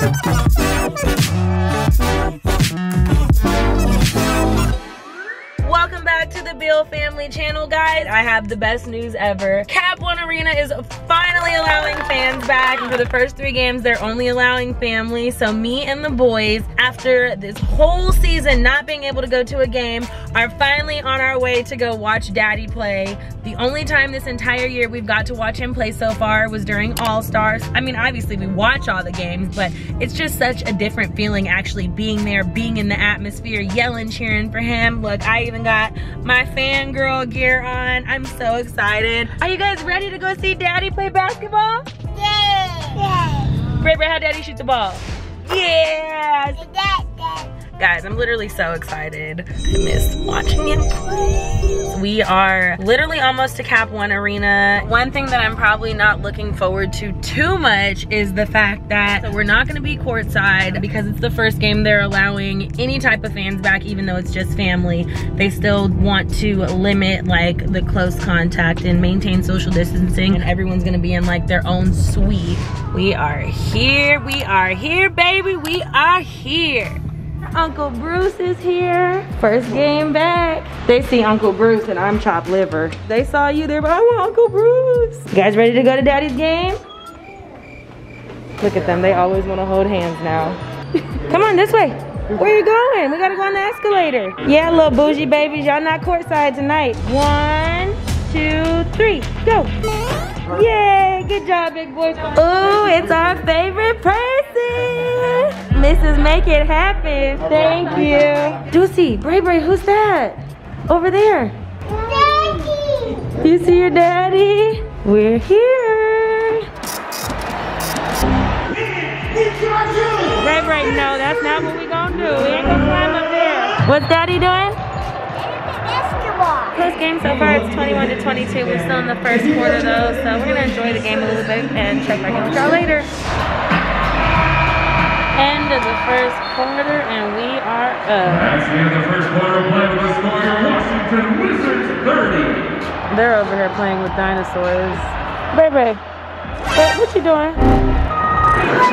Música Welcome back to the Beal Family channel, guys. I have the best news ever. Cap One Arena is finally allowing fans back. And for the first three games, they're only allowing family. So me and the boys, after this whole season not being able to go to a game, are finally on our way to go watch Daddy play. The only time this entire year we've got to watch him play so far was during All-Stars. I mean, obviously we watch all the games, but it's just such a different feeling actually being there, being in the atmosphere, yelling, cheering for him. Look, I even got my fangirl gear on. I'm so excited. Are you guys ready to go see Daddy play basketball? Yeah. Yeah. Ray Ray, how Daddy shoot the ball? Yes! Guys, I'm literally so excited. I miss watching him play. We are literally almost to Cap One Arena. One thing that I'm probably not looking forward to too much is the fact that we're not gonna be courtside because it's the first game they're allowing any type of fans back, even though it's just family. They still want to limit like the close contact and maintain social distancing and everyone's gonna be in like their own suite. We are here, we are here, baby, we are here. Uncle Bruce is here. First game back. They see Uncle Bruce and I'm chopped liver. They saw you there, but I want Uncle Bruce. You guys ready to go to Daddy's game? Look at them, they always want to hold hands now. Come on, this way. Where are you going? We gotta go on the escalator. Yeah, little bougie babies, y'all not courtside tonight. One, two, three, go. Yay, good job, big boy. Ooh, it's our favorite person. Mrs. Make It Happen. Thank you. Juicy, Bray Bray, who's that? Over there. Daddy. You see your daddy? We're here. Bray Bray, no, that's not what we gonna do. We ain't gonna climb up there. What's daddy doing? Basketball. Close game so far, it's 21 to 22. We're still in the first quarter though, so we're gonna enjoy the game a little bit and check back in with y'all later. End of the first quarter and we are up. That's the end of the first quarter play with the score, Washington Wizards 30. They're over here playing with dinosaurs. Bray Bray, what, what you doing?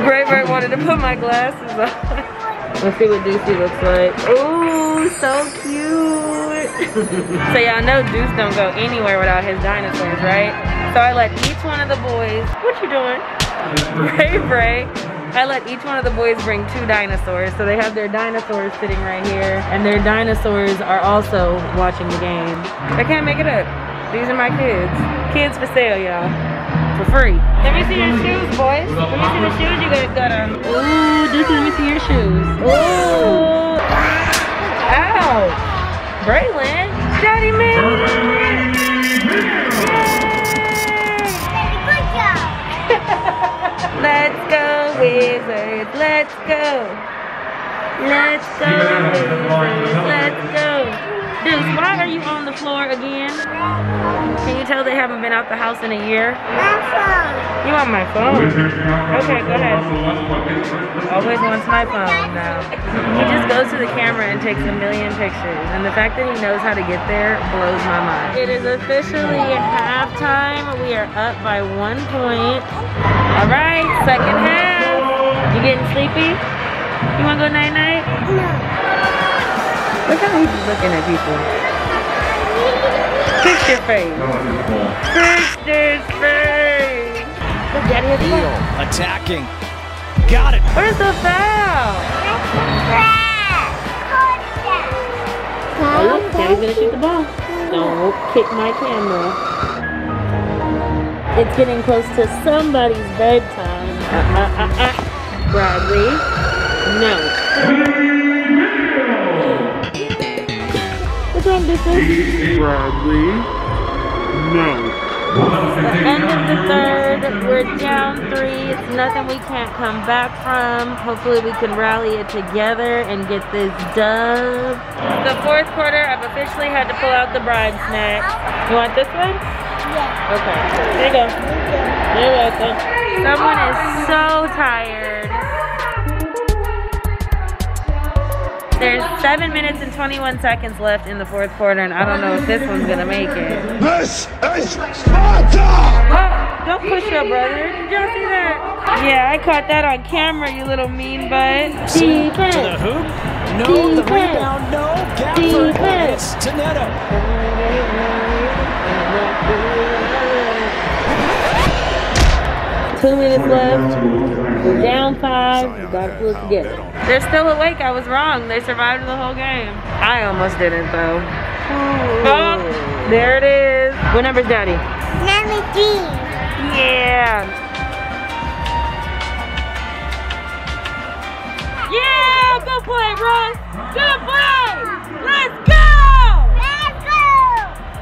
Bray Bray wanted to put my glasses on. Let's see what Deucey looks like. Ooh, so cute. so y'all know Deuce don't go anywhere without his dinosaurs, right? So I let each one of the boys, what you doing? Bray Bray. I let each one of the boys bring two dinosaurs. So they have their dinosaurs sitting right here. And their dinosaurs are also watching the game. I can't make it up. These are my kids. Kids for sale, y'all. For free. Let me see your shoes, boys. Let me see the shoes you guys got on. Ooh, let me see your shoes. Ooh. Ow. Braylon. Daddy man. Go, Let's go. Let's go, Wizards. Let's go. Deuce, why are you on the floor again? Can you tell they haven't been out the house in a year? My phone. You on my phone? Okay, go ahead. Always wants my phone now. He just goes to the camera and takes a million pictures. And the fact that he knows how to get there blows my mind. It is officially halftime. We are up by one point. All right, second half. You getting sleepy? You wanna go night night? No. Look how he's looking at people. Fix your face. Fix your face. Look, Daddy has the ball. Beal attacking. Got it. Where's the foul? Oh, Daddy's gonna shoot the ball. Don't kick my camera. It's getting close to somebody's bedtime. Uh, uh, uh, uh. Bradley, no. What's wrong, Deuces? Bradley. No. The end of the third, we're down three. It's nothing we can't come back from. Hopefully we can rally it together and get this dub. The fourth quarter, I've officially had to pull out the bride snack. You want this one? Yeah. Okay, here you go. You're welcome. Someone is so tired. There's seven minutes and 21 seconds left in the fourth quarter, and I don't know if this one's gonna make it. This is Sparta! Don't push your brother. Did y'all see that? Yeah, I caught that on camera, you little mean butt. To the hoop. No, the rebound. No. Gafford. Defense. It's to Neto. Two minutes left. We're down five. We gotta pull it together. They're still awake. I was wrong. They survived the whole game. I almost didn't though. Oh, oh there it is. What number's daddy? Number three. Yeah. Yeah, good play, Russ. Good play. Let's go. Let's go.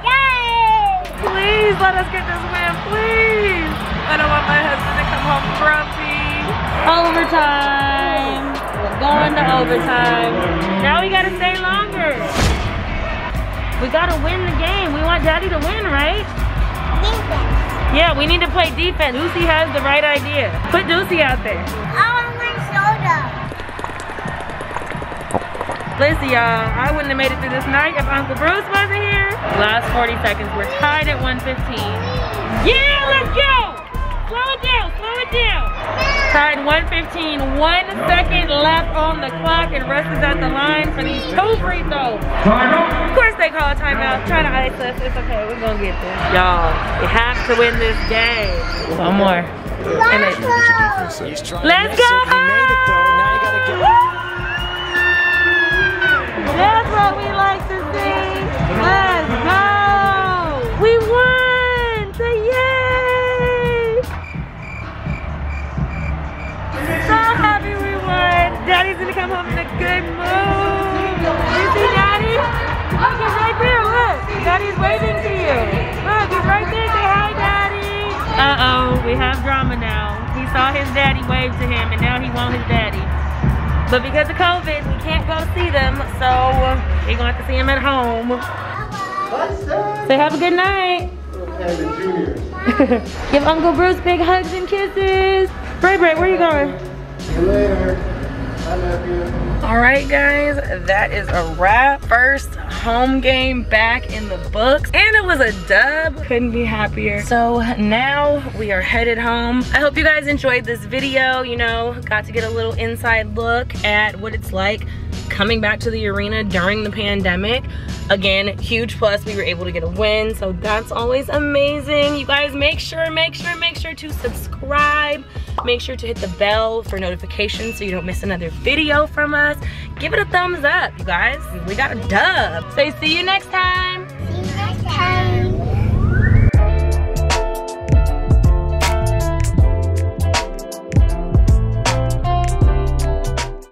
Yay. Please let us get this win, please. Home grumpy. Overtime. We're going to overtime. Now we gotta stay longer. We gotta win the game. We want daddy to win, right? Defense. Yeah, we need to play defense. Lucy has the right idea. Put Lucy out there. I want my soda. Listen, y'all, I wouldn't have made it through this night if Uncle Bruce wasn't here. Last 40 seconds, we're tied at 115. Yeah, let's go! Slow it down, slow it down. Tied 115, one second left on the clock, and Russ is at the line for these two free throws. Of course they call a timeout, trying to ice us. It's okay, we're gonna get this. Y'all, we have to win this game. One more. And it- Let's go. He's Let's go! it. He made it though. Now you gotta get. That's what we like to see. Daddy's gonna come home in a good mood. You see Daddy? Look, he's right there. Look. Daddy's waving to you. Look, he's right there. Say hi, Daddy. Uh-oh, we have drama now. He saw his daddy wave to him, and now he wants his daddy. But because of COVID, we can't go see them, so we're gonna have to see them at home. Say have a good night. Give Uncle Bruce big hugs and kisses. Bray Bray, where are you going? All right, guys, that is a wrap. First home game back in the books, and it was a dub. Couldn't be happier. So now we are headed home. I hope you guys enjoyed this video. You know, got to get a little inside look at what it's like coming back to the arena during the pandemic. Again, huge plus, we were able to get a win, so that's always amazing. You guys make sure, make sure, make sure to subscribe. Make sure to hit the bell for notifications so you don't miss another video from us. Give it a thumbs up, you guys. We got a dub. Say see you next time.